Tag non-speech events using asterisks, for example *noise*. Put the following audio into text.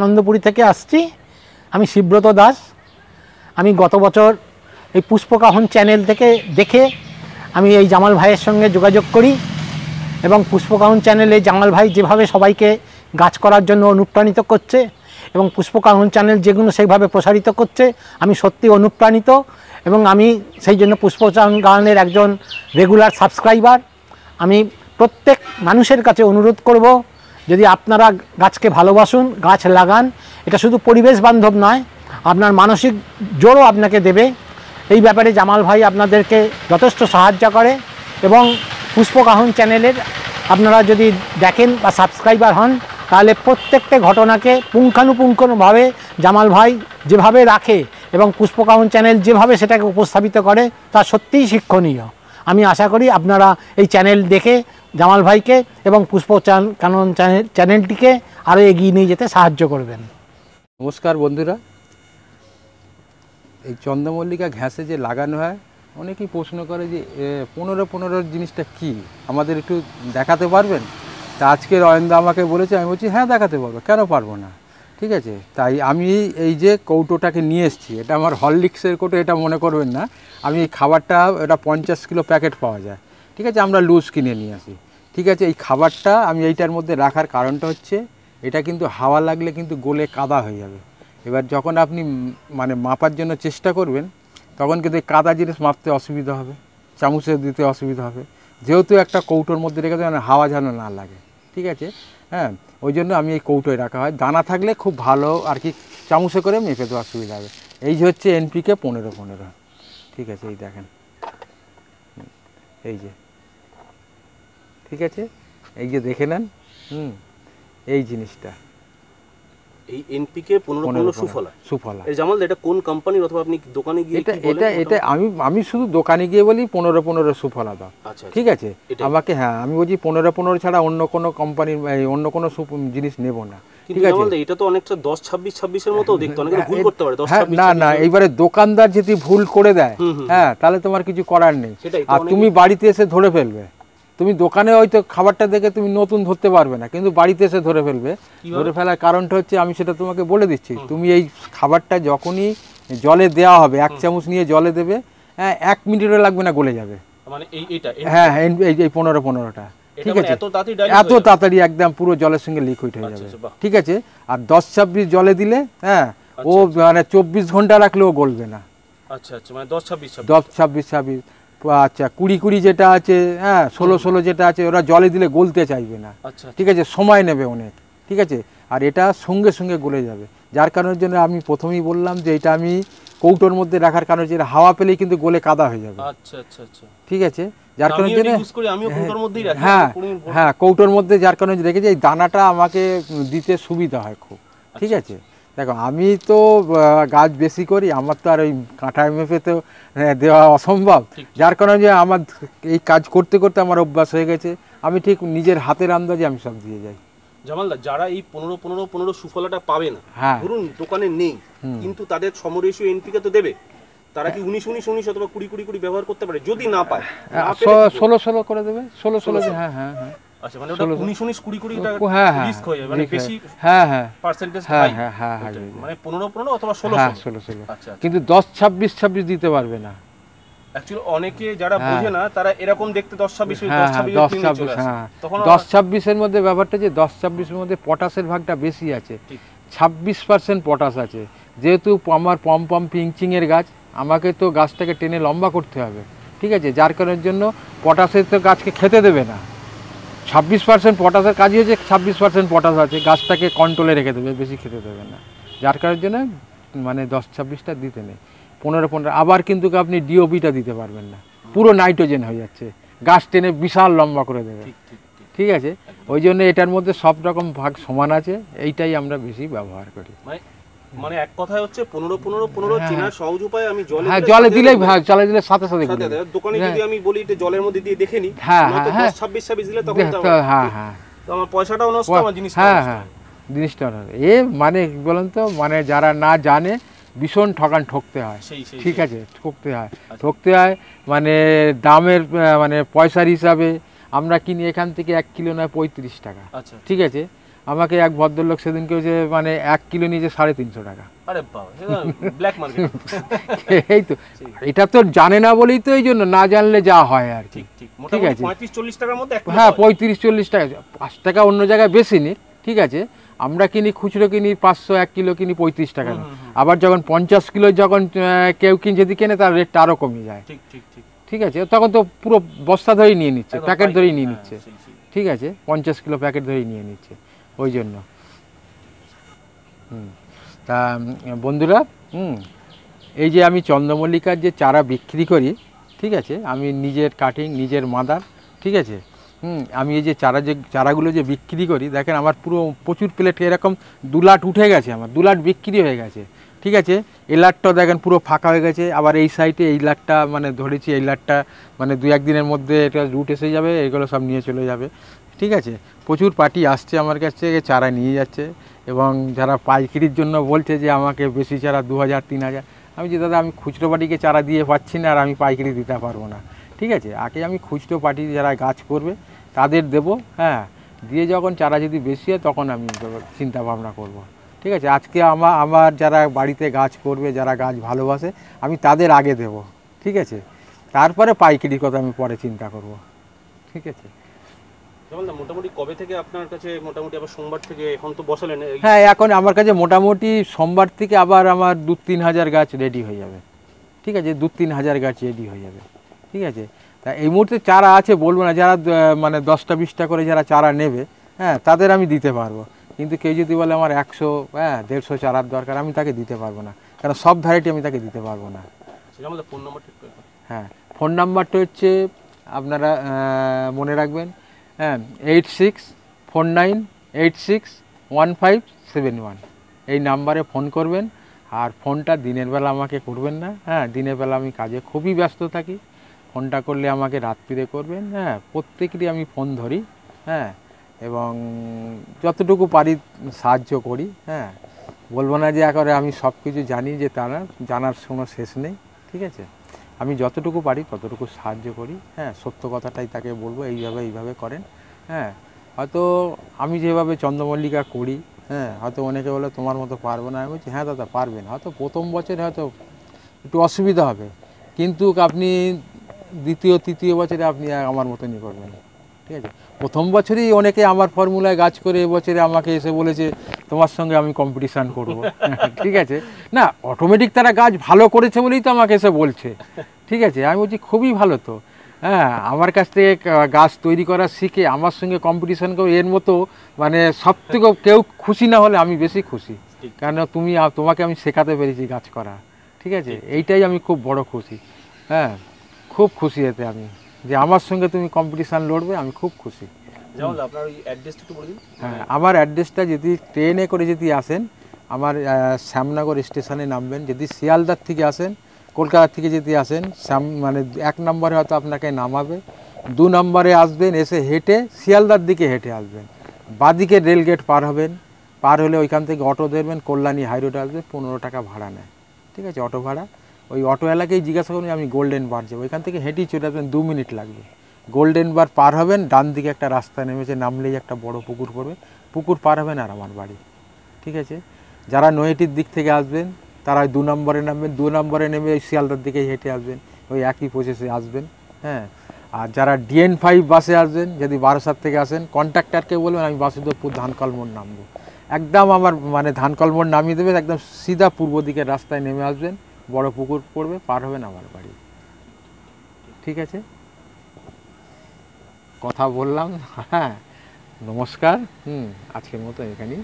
আনন্দপুরি থেকে আসছি। আমি শিব্রত দাস। আমি গত বছর এই পুষ্পকাহন চ্যানেল থেকে দেখে আমি এই জামাল ভাইয়ের সঙ্গে যোগাযোগ করি এবং পুষ্পকাহন চ্যানেলে জামাল ভাই যেভাবে সবাইকে গাছ করার জন্য অনুপ্রাণিত করছে এবং পুষ্পকাহন চ্যানেল যেগুলো সেইভাবে প্রসারিত করছে, আমি সত্যি অনুপ্রাণিত এবং আমি সেই জন্য পুষ্পকাহনের একজন রেগুলার সাবস্ক্রাইবার আমি প্রত্যেক মানুষের কাছে অনুরোধ করব যদি আপনারা গাছকে ভালোবাসুন, গাছ লাগান, এটা শুধু পরিবেশ বান্ধব নয়, আপনার মানসিক জোরও আপনাকে দেবে। এই ব্যাপারে জামাল ভাই আপনাদেরকে যথেষ্ট সাহায্য করে এবং পুষ্পকাহন চ্যানেলের আপনারা যদি দেখেন বা সাবস্ক্রাইবার হন, তাহলে প্রত্যেকটা ঘটনাকে পুঙ্খানুপুঙ্খভাবে জামাল ভাই যেভাবে রাখে এবং পুষ্পকাহন চ্যানেল যেভাবে সেটাকে উপস্থাপিত করে, তা সত্যিই শিক্ষণীয়। আমি আশা করি আপনারা এই চ্যানেল দেখে জামাল ভাইকে এবং পুষ্প চান, কানন চ্যানেল চ্যানেলটিকে আরও এগিয়ে নিয়ে যেতে সাহায্য করবেন। নমস্কার বন্ধুরা। এই চন্দ্রমল্লিকা ঘ্যাসে যে লাগানো হয়, অনেকেই প্রশ্ন করে যে পনেরো পনেরো জিনিসটা কি? আমাদের একটু দেখাতে পারবেন? তা আজকের অয়ন্দা আমাকে বলেছে, আমি বলছি হ্যাঁ দেখাতে পারব। কেন পারব না? ঠিক আছে? তাই আমি এই যে কৌটোটাকে নিয়ে এসেছি, এটা আমার হরলিক্সের কৌটো, এটা মনে করবেন না। আমি এই খাবারটা, এটা পঞ্চাশ কিলো প্যাকেট পাওয়া যায়। ঠিক আছে? আমরা লুজ কিনে নিয়ে আসি। ঠিক আছে? এই খাবারটা আমি এইটার মধ্যে রাখার কারণটা হচ্ছে, এটা কিন্তু হাওয়া লাগলে কিন্তু গোলে কাদা হয়ে যাবে। এবার যখন আপনি মানে মাপার জন্য চেষ্টা করবেন, তখন কিন্তু কাদা জিনিস মাপতে অসুবিধা হবে চামচে দিতে অসুবিধা হবে। যেহেতু একটা কৌটোর মধ্যে রেখে দেবেন, হাওয়া যেন না লাগে। ঠিক আছে? হ্যাঁ ওই জন্য আমি এই কৌটোয় রাখা হয়। দানা থাকলে খুব ভালো, আর কি চামচে করে মেপে দেওয়ার সুবিধা হবে। এই যে হচ্ছে এনপিকে পনেরো পনেরো। ঠিক আছে, এই দেখেন। এই যে। ঠিক আছে? এই যে দেখে নেন। হুম, এই জিনিসটা। এই এনপিকে পনেরো পনেরো সুফলা। সুফলা। এই জামাল এটা কোন কোম্পানির অথবা আপনি দোকানে গিয়ে এটা এটা এটা আমি আমি শুধু দোকানে গিয়ে বলি পনেরো পনেরো সুফলা দাও আচ্ছা ঠিক আছে? আমাকে হ্যাঁ আমি বলছি পনেরো পনেরো ছাড়া অন্য কোনো কোম্পানির অন্য কোনো জিনিস নেব না। ঠিক আছে? এটা তো অনেকটা দশ ছাব্বিশ ছাব্বিশের মতো দেখতে অনেকে ভুল করতে পারে হ্যাঁ, না না এইবারে দোকানদার যদি ভুল করে দেয়। হ্যাঁ তাহলে তোমার কিছু করার নেই। আর তুমি বাড়িতে এসে ধরে ফেলবে। তুমি দোকানে হয়তো খাবারটা দেখে তুমি নতুন ধরতে পারবে না কিন্তু বাড়িতে এসে ধরে ফেলবে। ধরে ফেলার কারণটা হচ্ছে আমি সেটা তোমাকে বলে দিচ্ছি। তুমি এই খাবারটা যখনই জলে দেওয়া হবে এক চামচ নিয়ে জলে দেবে হ্যাঁ এক মিনিটও লাগবে না গলে যাবে। মানে হ্যাঁ এই পনেরো পনেরোটা। ঠিক মানে আছে? এত তাড়াতাড়ি একদম পুরো জলের সঙ্গে লিকুইড হয়ে আচ্ছা, যাবে। আচ্ছা, ঠিক আছে? আর দশ ছাব্বিশ জলে দিলে হ্যাঁ ও মানে চব্বিশ ঘণ্টা রাখলেও গলবে না। আচ্ছা আচ্ছা মানে দশ ছাব্বিশ। দশ ছাব্বিশ ছাব্বিশ। আচ্ছা কুড়ি কুড়ি যেটা আছে হ্যাঁ ষোলো ষোলো যেটা আছে ওরা জলে দিলে গলতে চাইবে না। আচ্ছা ঠিক আছে সময় নেবে অনেক ঠিক আছে? আর এটা সঙ্গে সঙ্গে গলে যাবে। যার কারণের জন্য আমি প্রথমেই বললাম যে এটা আমি কৌটোর মধ্যে রাখার কারণে যে হাওয়া পেলেই কিন্তু গলে কাদা হয়ে যাবে। আচ্ছা আচ্ছা আচ্ছা। ঠিক আছে? যার কারণের জন্য ইউজ করি আমিও কৌটোর মধ্যেই রাখি। হ্যাঁ পুরো- হ্যাঁ কৌটোর মধ্যে যার কারণে রেখেছি এই দানাটা আমাকে দিতে সুবিধা হয় খুব। ঠিক আছে? দেখো আমি তো গাছ বেশি করি আমার তো আর ওই কাঁটায় মেপে তো দেওয়া অসম্ভব। যার কারণে যে আমার এই কাজ করতে করতে আমার অভ্যাস হয়ে গেছে। আমি ঠিক নিজের হাতের আন্দাজে আমি সব দিয়ে যাই। জামাল দা, যারা এই পনেরো পনেরো পনেরো সুফলাটা পাবে না হ্যাঁ। ধরুন দোকানে নেই কিন্তু তাদের সমরেশীয় এনপিকে তো দেবে। তারা কি উনিশ উনিশ উনিশ অথবা কুড়ি কুড়ি কুড়ি ব্যবহার করতে পারে? যদি না পায়? ষোলো ষোলো করে দেবে ষোলো ষোলো। হ্যাঁ হ্যাঁ হ্যাঁ। আচ্ছা মানে ওটা উনিশ উনিশ কুড়ি কুড়ি হ্যাঁ হ্যাঁ রিস্ক হয়ে যাবে মানে বেশি হ্যাঁ হ্যাঁ। পার্সেন্টেজ হ্যাঁ, হাই হ্যাঁ, হ্যাঁ, হ্যাঁ, মানে পনেরো পনেরো অথবা ষোলো হ্যাঁ ষোলো। ষোলো আচ্ছা কিন্তু দশ ছাব্বিশ ছাব্বিশ দিতে পারবে না। অ্যাকচুয়ালি অনেকে যারা বোঝে না তারা এরকম দেখতে দশ ছাব্বিশ হ্যাঁ দশ হ্যাঁ ছাব্বিশ দশ চলে ছাব্বিশ আসে। হ্যাঁ। তখন দশ ছাব্বিশের মধ্যে ব্যাপারটা যে দশ ছাব্বিশের মধ্যে পটাশের ভাগটা বেশি আছে। ঠিক। ছাব্বিশ পার্সেন্ট পটাশ আছে। যেহেতু আমার পম পম পিংচিংয়ের গাছ আমাকে তো গাছটাকে টেনে লম্বা করতে হবে। ঠিক আছে? যার কারণের জন্য পটাশের তো গাছকে খেতে দেবে না। ছাব্বিশ পার্সেন্ট পটাশের কাজই হচ্ছে ছাব্বিশ পার্সেন্ট পটাশ আছে গাছটাকে কন্ট্রোলে রেখে দেবে বেশি খেতে দেবে না। যার কারণের জন্য মানে দশ ছাব্বিশটা দিতে নেই। পনেরো পনেরো আবার কিন্তু আপনি ডিওপিটা দিতে পারবেন না। পুরো নাইট্রোজেন হয়ে যাচ্ছে। গাছ টেনে বিশাল লম্বা করে দেবে। ঠিক আছে? ওই জন্য এটার মধ্যে সব রকম ভাগ সমান আছে এইটাই আমরা বেশি ব্যবহার করি। মানে এক কথায় হচ্ছে পনেরো পনেরো পনেরো চেনার সহজ উপায় আমি জলে হ্যাঁ জলে দিলেই দেবো। ভাগ জলে দিলে সাথে সাথে। দোকানে যদি আমি বলি এটা জলের মধ্যে দিয়ে দেখে হ্যাঁ, হ্যাঁ, ছাব্বিশ ছাব্বিশ দিলে তখন হ্যাঁ হ্যাঁ। তো আমার পয়সাটাও নষ্ট আমার জিনিস হ্যাঁ হ্যাঁ জিনিসটা এ মানে বলেন তো মানে যারা না জানে ভীষণ ঠকান ঠকতে হয়। ঠিক আছে ঠকতে হয়। ঠকতে হয় মানে দামের মানে পয়সার হিসাবে আমরা কিনি এখান থেকে এক কিলো নয় পঁয়ত্রিশ টাকা। আচ্ছা। ঠিক আছে? আমাকে এক ভদ্রলোক সেদিনকে যে মানে এক কিলো নিয়ে যে সাড়ে তিনশো টাকা। *laughs* এই তো এটা তো জানে না বলেই তো এই জন্য না জানলে যা হয় আর কি। ঠিক আছে। হ্যাঁ পঁয়ত্রিশ চল্লিশ টাকা পাঁচ টাকা অন্য জায়গায় বেশি নিক ঠিক আছে। আমরা কিনি খুচরো কিনি পাঁচশো এক কিলো কিনি পঁয়ত্রিশ টাকা আবার যখন পঞ্চাশ কিলো যখন কেউ কিন যদি কেনে তার রেটটা আরও কমে যায়। ঠিক আছে তখন তো পুরো বস্তা ধরেই নিয়ে নিচ্ছে প্যাকেট ধরেই নিয়ে হ্যাঁ, নিচ্ছে। ঠিক আছে পঞ্চাশ কিলো প্যাকেট ধরেই নিয়ে নিচ্ছে। ওই জন্য। হুম। তা, বন্ধুরা, হুম, এই যে আমি চন্দ্রমল্লিকার যে চারা বিক্রি করি, ঠিক আছে, আমি নিজের কাটিং নিজের মাদার, ঠিক আছে, হুম, আমি এই যে চারা যে, চারাগুলো যে বিক্রি করি, দেখেন আমার পুরো প্রচুর প্লেট এরকম দু লাট উঠে গেছে আমার দু লাট বিক্রি হয়ে গেছে, ঠিক আছে, এই লাটটাও দেখেন পুরো ফাঁকা হয়ে গেছে, আবার এই সাইডে এই লাটটা মানে ধরেছি এই লাটটা মানে দু একদিনের মধ্যে এটা রুট এসে যাবে, এগুলো সব নিয়ে চলে যাবে ঠিক আছে? প্রচুর পার্টি আসছে আমার কাছ থেকে চারা নিয়ে যাচ্ছে এবং যারা পাইকারির জন্য বলছে যে আমাকে বেশি চারা দু হাজার, তিন হাজার, আমি যে দাদা আমি খুচরো পার্টিকে চারা দিয়ে পাচ্ছি না আর আমি পাইকারি দিতে পারব না। ঠিক আছে? আগে আমি খুচরো পার্টি যারা গাছ করবে তাদের দেব হ্যাঁ? দিয়ে যখন চারা যদি বেশি হয় তখন আমি চিন্তা ভাবনা করব। ঠিক আছে? আজকে আমার আমার যারা বাড়িতে গাছ করবে, যারা গাছ ভালোবাসে, আমি তাদের আগে দেব। ঠিক আছে? তারপরে পাইকারির কথা আমি পরে চিন্তা করব। ঠিক আছে? মোটামুটি কবে থেকে আপনার কাছে মোটামুটি আবার সোমবার থেকে এখন তো বসালেন? হ্যাঁ এখন আমার কাছে মোটামুটি সোমবার থেকে আবার আমার দু তিন হাজার গাছ রেডি হয়ে যাবে। ঠিক আছে দু তিন হাজার গাছ রেডি হয়ে যাবে। ঠিক আছে? তা এই মুহূর্তে চারা আছে বলব না যারা মানে দশটা বিশটা করে যারা চারা নেবে হ্যাঁ তাদের আমি দিতে পারব। কিন্তু কেউ যদি বলে আমার একশো হ্যাঁ দেড়শো চারার দরকার আমি তাকে দিতে পারব না। কারণ সব ভ্যারাইটি আমি তাকে দিতে পারব না। হ্যাঁ ফোন নাম্বারটা হচ্ছে আপনারা মনে রাখবেন হ্যাঁ eight six four nine eight six one five seven one এই নাম্বারে ফোন করবেন আর ফোনটা দিনের বেলা আমাকে করবেন না। হ্যাঁ দিনের বেলা আমি কাজে খুবই ব্যস্ত থাকি। ফোনটা করলে আমাকে রাত্রিরে করবেন। হ্যাঁ প্রত্যেকেরই আমি ফোন ধরি। হ্যাঁ এবং যতটুকু পারি সাহায্য করি। হ্যাঁ বলব না যে একবারে আমি সব কিছু জানি যে তা না জানার কোনো শেষ নেই। ঠিক আছে? আমি যতটুকু পারি, ততটুকু সাহায্য করি। হ্যাঁ সত্য কথাটাই তাকে বলব, এইভাবে এইভাবে করেন। হ্যাঁ হয়তো আমি যেভাবে চন্দ্রমল্লিকা করি হ্যাঁ হয়তো অনেকে বলে, তোমার মতো পারব না। আমি বলছি হ্যাঁ দাদা, পারবেন। হয়তো প্রথম বছরে হয়তো একটু অসুবিধা হবে, কিন্তু আপনি দ্বিতীয়, তৃতীয় বছরে আপনি আমার মতনই করবেন। ঠিক আছে? প্রথম বছরই অনেকে আমার ফর্মুলায় গাছ করে এবছরে আমাকে এসে বলেছে তোমার সঙ্গে আমি কম্পিটিশান করব। *laughs* ঠিক আছে? না অটোমেটিক তারা গাছ ভালো করেছে বলেই তো আমাকে এসে বলছে। ঠিক আছে? আমি বলছি খুবই ভালো তো। হ্যাঁ আমার কাছ থেকে গাছ তৈরি করা শিখে আমার সঙ্গে কম্পিটিশান করে এর মতো মানে সব থেকে কেউ খুশি না হলে আমি বেশি খুশি। কেন তুমি তোমাকে আমি শেখাতে পেরেছি গাছ করা। ঠিক আছে? এইটাই আমি খুব বড় খুশি। হ্যাঁ খুব খুশি এতে আমি। যে আমার সঙ্গে তুমি কম্পিটিশান লড়বে আমি খুব খুশি। হ্যাঁ আমার অ্যাড্রেসটা যদি ট্রেনে করে যদি আসেন আমার শ্যামনগর স্টেশনে নামবেন। যদি শিয়ালদার থেকে আসেন কলকাতা থেকে যদি আসেন শ্যাম মানে এক নম্বরে হয়তো আপনাকে নামাবে। দু নম্বরে আসবেন এসে হেঁটে শিয়ালদার দিকে হেঁটে আসবেন। বাদিকে রেলগেট পার হবেন। পার হলে ওইখান থেকে অটো ধরবেন কল্যাণী হাই রোডে আসবে পনেরো টাকা ভাড়া নেয়। ঠিক আছে অটো ভাড়া। ওই অটো এলাকায় জিজ্ঞাসা করুন, আমি গোল্ডেন বার যাব। ওইখান থেকে হেঁটেই চলে আসবেন, দু মিনিট লাগবে। গোল্ডেন বার পার হবেন, ডান দিকে একটা রাস্তা নেমেছে, নামলেই একটা বড় পুকুর পড়বে। পুকুর পার হবেন আর আমার বাড়ি, ঠিক আছে? যারা নৈহাটির দিক থেকে আসবেন, তারা দু নম্বরে নামবেন, দু নম্বরে নেমে ওই শিয়ালদার দিকেই হেঁটে আসবেন, ওই একই প্রসেসে আসবেন হ্যাঁ? আর যারা ডিএন ফাইভ বাসে আসবেন, যদি বারাসাত থেকে আসেন কন্ট্রাক্টারকে বলবেন, আমি বাসুদেবপুর ধানকলমোড় নামবো। একদম আমার মানে ধানকলমোড় নামিয়ে দেবেন, একদম সিধা পূর্ব দিকের রাস্তায় নেমে আসবেন। বড় পুকুর পড়বে, পার হবে না আমার বাড়ি। ঠিক আছে? কথা বললাম হ্যাঁ নমস্কার, হুম, আজকের মতো এখানেই।